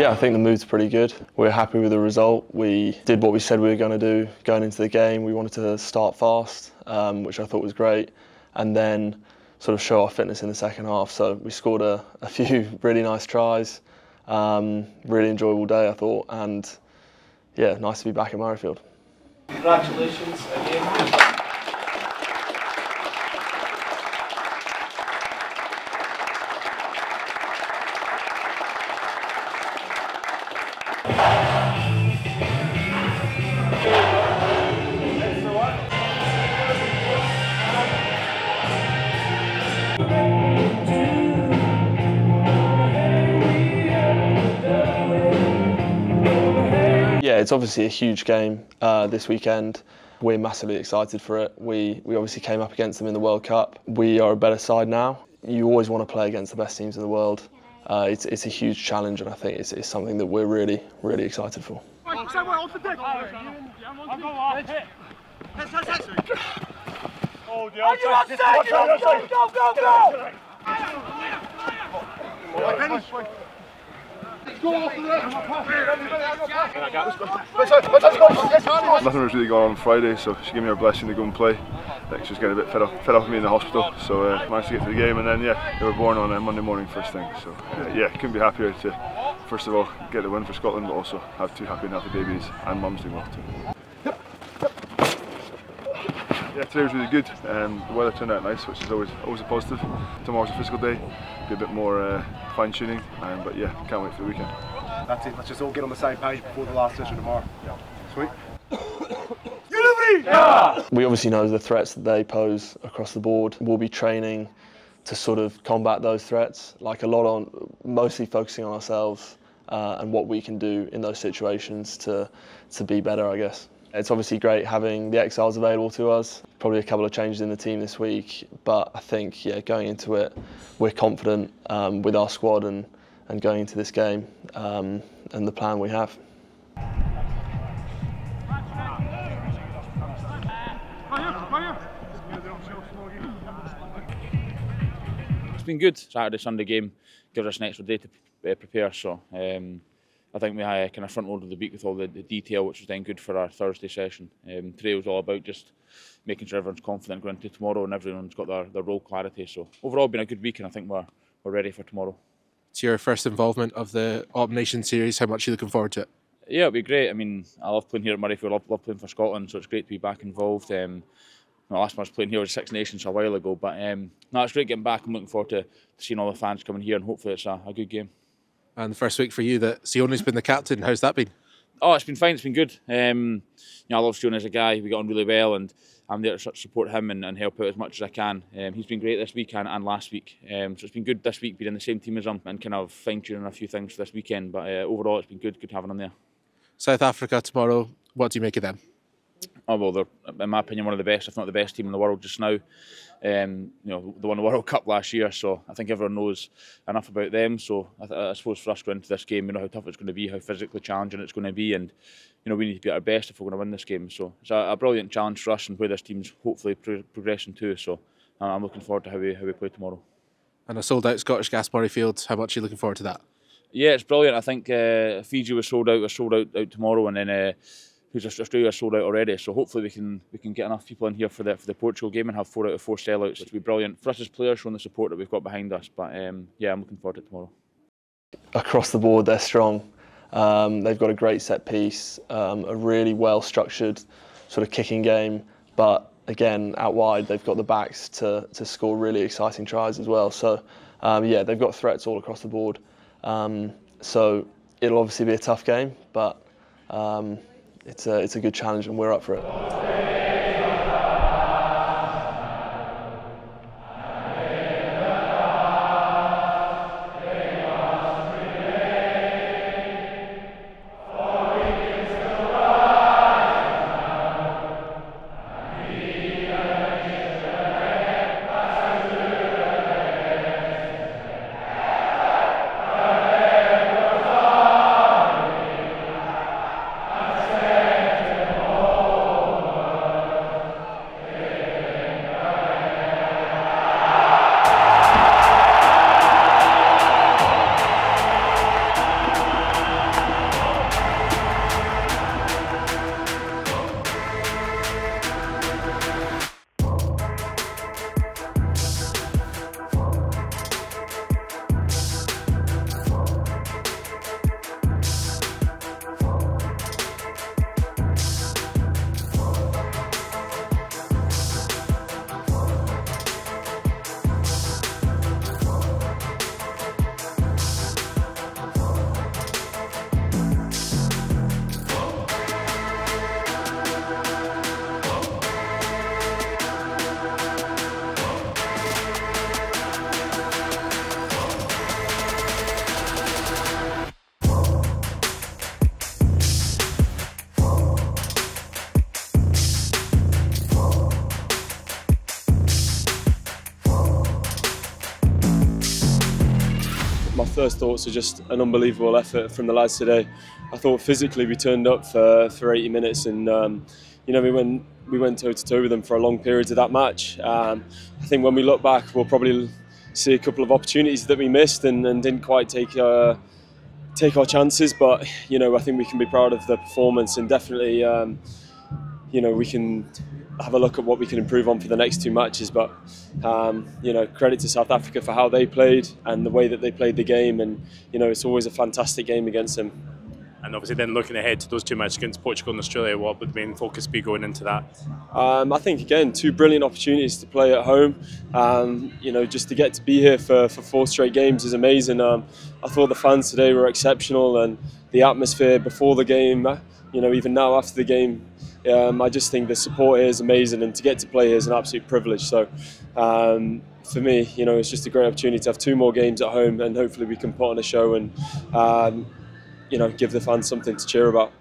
Yeah, I think the mood's pretty good. We're happy with the result. We did what we said we were going to do going into the game. We wanted to start fast, um, which I thought was great, and then sort of show our fitness in the second half. So we scored a, a few really nice tries. Um, really enjoyable day, I thought, and yeah, nice to be back at Murrayfield. Congratulations again. It's obviously a huge game uh, this weekend. We're massively excited for it. We, we obviously came up against them in the World Cup. We are a better side now. You always want to play against the best teams in the world. Uh, it's, it's a huge challenge, and I think it's, it's something that we're really, really excited for. Oh, dear. Go, go, go, go, go! Nothing was really going on Friday, so she gave me her blessing to go and play. Think she was getting a bit fed up, fed up with me in the hospital, so uh, managed to get to the game. And then, yeah, they were born on uh, Monday morning first thing. So, uh, yeah, couldn't be happier to, first of all, get the win for Scotland, but also have two happy and healthy babies and mums doing well too. Yeah, today was really good. Um, the weather turned out nice, which is always always a positive. Tomorrow's a physical day, be a bit more uh, fine tuning, um, but yeah, can't wait for the weekend. That's it. Let's just all get on the same page before the last session tomorrow. Yeah. Sweet. Yeah. We obviously know the threats that they pose across the board. We'll be training to sort of combat those threats, like a lot on, mostly focusing on ourselves uh, and what we can do in those situations to to be better, I guess. It's obviously great having the Exiles available to us. Probably a couple of changes in the team this week, but I think yeah, going into it, we're confident um, with our squad and, and going into this game um, and the plan we have. It's been good. Saturday, Sunday game gives us an extra day to uh, prepare. So um, I think we had kind of front loaded the week with all the, the, detail, which was then good for our Thursday session. Um, today was all about just making sure everyone's confident going into tomorrow and everyone's got their, their role clarity. So overall, been a good week, and I think we're we're ready for tomorrow. It's your first involvement of the Autumn Nation series. How much are you looking forward to it? Yeah, it'll be great. I mean, I love playing here at Murrayfield. I love, love playing for Scotland, so it's great to be back involved. Um, my last time I was playing here was Six Nations a while ago, but um, no, it's great getting back. I'm looking forward to, to seeing all the fans coming here, and hopefully it's a, a good game. And the first week for you that Sione's been the captain. How's that been? Oh, it's been fine. It's been good. Um, you know, I love Siona as a guy. We got on really well, and I'm there to support him and, and help out as much as I can. Um, he's been great this week and, and last week. Um, so it's been good this week being in the same team as him and kind of fine tuning a few things for this weekend. But uh, overall, it's been good. Good having him there. South Africa tomorrow. What do you make of them? Oh well, they're in my opinion one of the best, if not the best team in the world just now. Um, you know, they won the World Cup last year, so I think everyone knows enough about them. So I, I suppose for us going into this game, you know how tough it's going to be, how physically challenging it's going to be, and you know we need to be at our best if we're going to win this game. So it's a, a brilliant challenge for us, and where this team's hopefully pro- progressing to. So I'm looking forward to how we how we play tomorrow. And a sold out Scottish Gas Murrayfield. How much are you looking forward to that? Yeah, it's brilliant. I think uh, Fiji was sold out. We're sold out, out tomorrow, and then. Uh, who's Australia sold out already. So hopefully we can we can get enough people in here for the for the Portugal game and have four out of four sellouts, which would be brilliant for us as players, showing the support that we've got behind us. But um, yeah, I'm looking forward to tomorrow. Across the board, they're strong. Um, they've got a great set piece, um, a really well structured sort of kicking game, but again out wide they've got the backs to to score really exciting tries as well. So um, yeah, they've got threats all across the board. Um, so it'll obviously be a tough game, but um, it's a, it's a good challenge and we're up for it. First thoughts are just an unbelievable effort from the lads today. I thought physically we turned up for, for 80 minutes and um, you know we went we went toe to toe with them for a long period of that match. Um, I think when we look back, we'll probably see a couple of opportunities that we missed and, and didn't quite take. Uh, take our chances, but you know I think we can be proud of the performance and definitely um, you know we can have a look at what we can improve on for the next two matches. But um, you know, credit to South Africa for how they played and the way that they played the game, and you know, it's always a fantastic game against them. And obviously, then looking ahead to those two matches against Portugal and Australia, what would the main focus be going into that? Um, I think again, two brilliant opportunities to play at home. Um, you know, just to get to be here for, for four straight games is amazing. Um, I thought the fans today were exceptional, and the atmosphere before the game. You know, even now after the game, um, I just think the support here is amazing, and to get to play here is an absolute privilege. So, um, for me, you know, it's just a great opportunity to have two more games at home, and hopefully we can put on a show and, um, you know, give the fans something to cheer about.